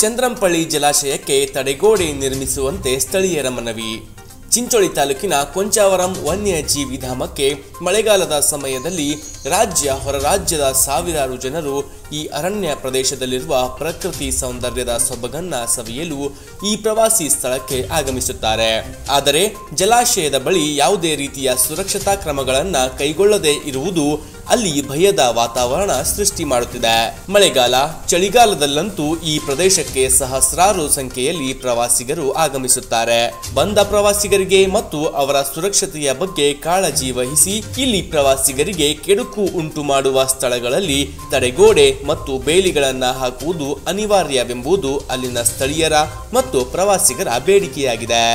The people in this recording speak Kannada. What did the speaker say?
ಚಂದ್ರಂಪಳ್ಳಿ ಜಲಾಶಯಕ್ಕೆ ತಡೆಗೋಡೆ ನಿರ್ಮಿಸುವಂತೆ ಸ್ಥಳೀಯರ ಮನವಿ ಚಿಂಚೋಳಿ ತಾಲೂಕಿನ ಕೊಂಚಾವರಂ ವನ್ಯಜೀವಿ ಧಾಮಕ್ಕೆ ಮಳೆಗಾಲದ ಸಮಯದಲ್ಲಿ ರಾಜ್ಯ ಹೊರ ರಾಜ್ಯದ ಸಾವಿರಾರು ಜನರು ಈ ಅರಣ್ಯ ಪ್ರದೇಶದಲ್ಲಿರುವ ಪ್ರಕೃತಿ ಸೌಂದರ್ಯದ ಸೊಬಗನ್ನ ಸವಿಯಲು ಈ ಪ್ರವಾಸಿ ಸ್ಥಳಕ್ಕೆ ಆಗಮಿಸುತ್ತಾರೆ. ಆದರೆ ಜಲಾಶಯದ ಬಳಿ ಯಾವುದೇ ರೀತಿಯ ಸುರಕ್ಷತಾ ಕ್ರಮಗಳನ್ನು ಕೈಗೊಳ್ಳದೇ ಇರುವುದು ಅಲ್ಲಿ ಭಯದ ವಾತಾವರಣ ಸೃಷ್ಟಿ ಮಾಡುತ್ತಿದೆ. ಮಳೆಗಾಲ, ಚಳಿಗಾಲದಲ್ಲಂತೂ ಈ ಪ್ರದೇಶಕ್ಕೆ ಸಹಸ್ರಾರು ಸಂಖ್ಯೆಯಲ್ಲಿ ಪ್ರವಾಸಿಗರು ಆಗಮಿಸುತ್ತಾರೆ. ಬಂದ ಪ್ರವಾಸಿಗರಿಗೆ ಮತ್ತು ಅವರ ಸುರಕ್ಷತೆಯ ಬಗ್ಗೆ ಕಾಳಜಿ ವಹಿಸಿ ಇಲ್ಲಿ ಪ್ರವಾಸಿಗರಿಗೆ ಕೆಡುಕು ಉಂಟು ಮಾಡುವ ಸ್ಥಳಗಳಲ್ಲಿ ತಡೆಗೋಡೆ ಮತ್ತು ಬೇಲಿಗಳನ್ನು ಹಾಕುವುದು ಅನಿವಾರ್ಯವೆಂಬುದು ಅಲ್ಲಿನ ಸ್ಥಳೀಯರ ಮತ್ತು ಪ್ರವಾಸಿಗರ ಬೇಡಿಕೆಯಾಗಿದೆ.